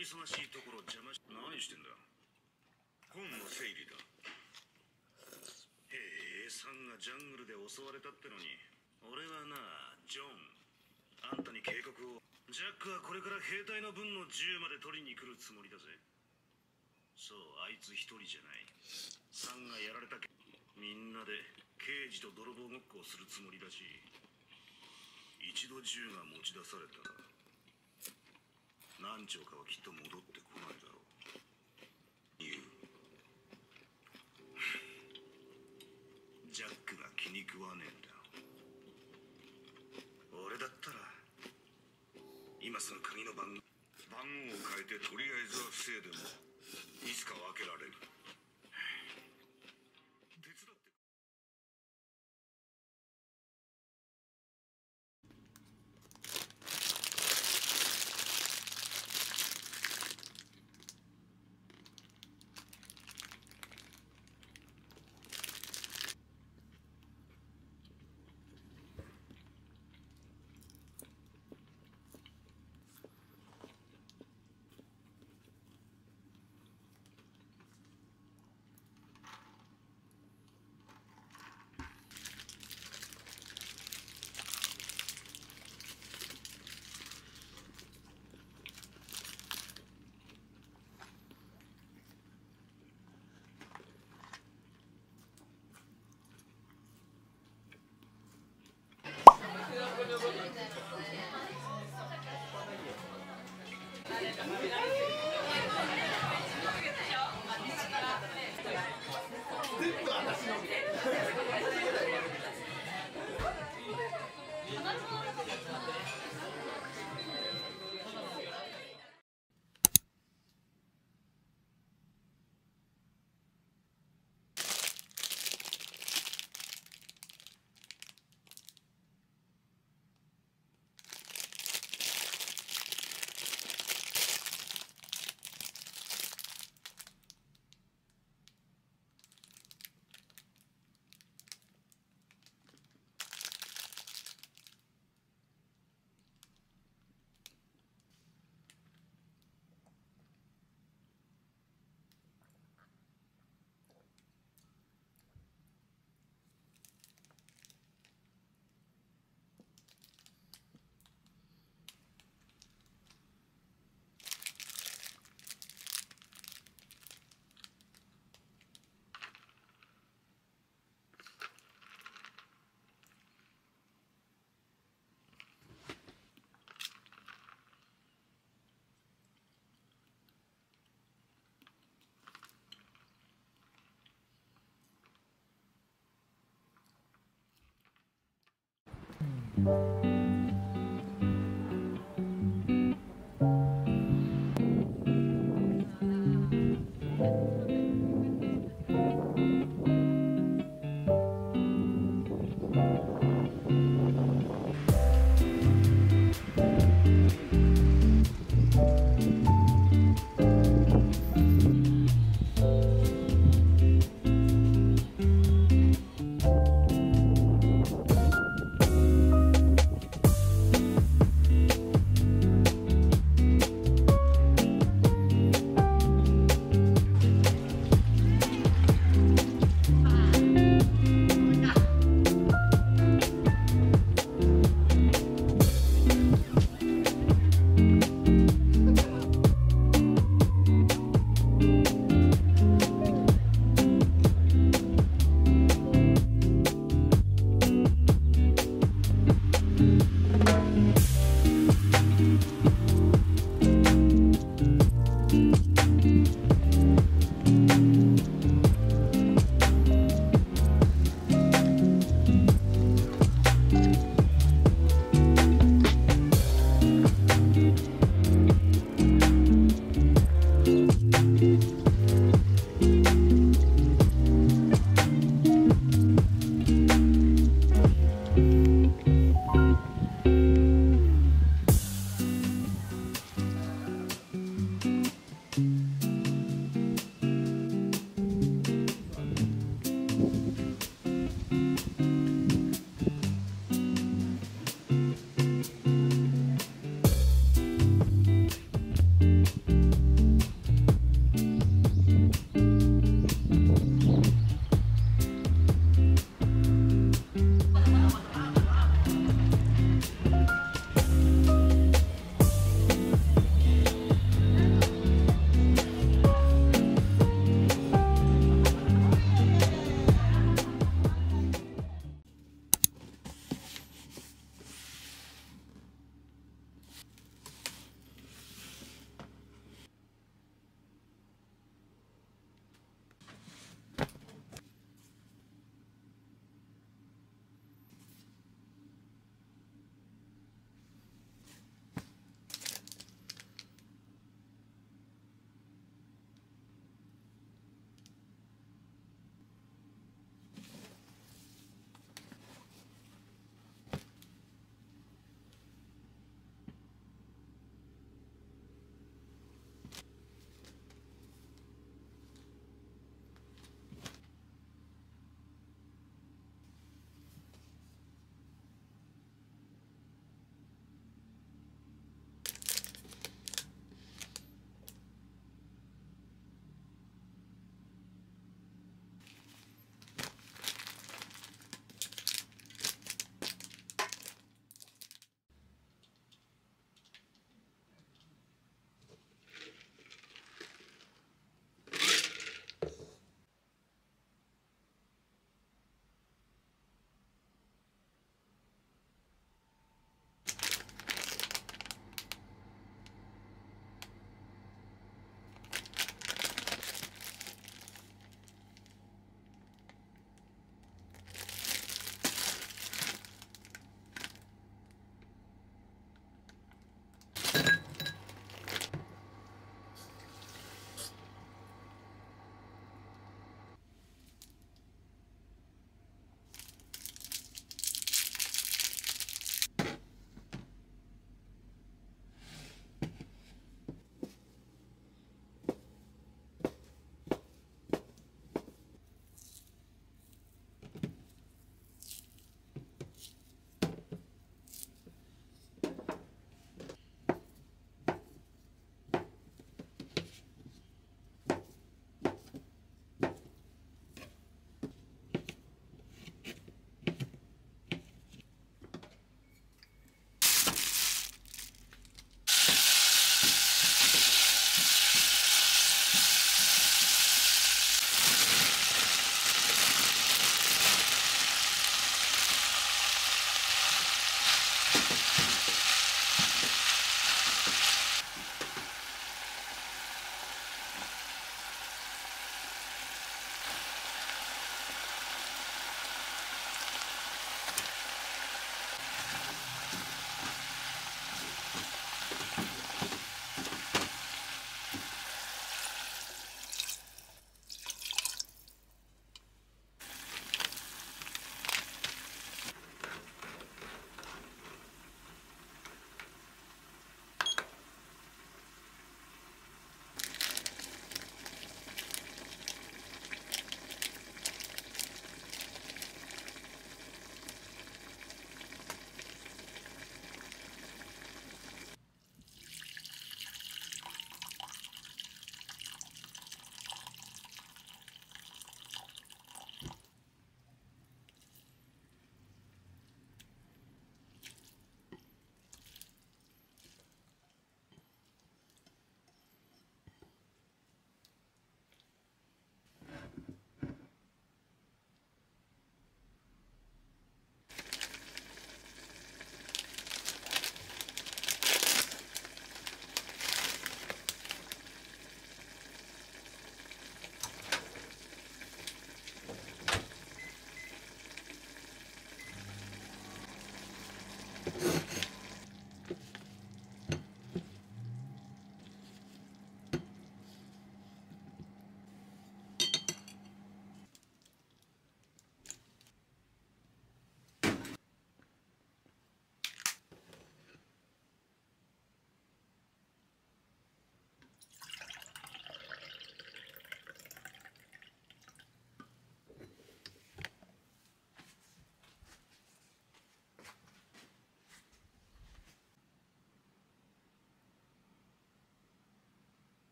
忙しいところ邪魔し何してんだ本の整理だ。へえさんがジャングルで襲われたってのに。俺はなジョン。あんたに警告を。ジャックはこれから兵隊の分の銃まで取りに来るつもりだぜ。そうあいつ一人じゃない。さんがやられたけみんなで刑事と泥棒ごっこをするつもりだし一度銃が持ち出された何兆かはきっと戻ってこないだろう。言うジャックが気に食わねえんだ俺だったら今その鍵の番号番号を変えてとりあえずは防いでもいつか分けられる。Hmm.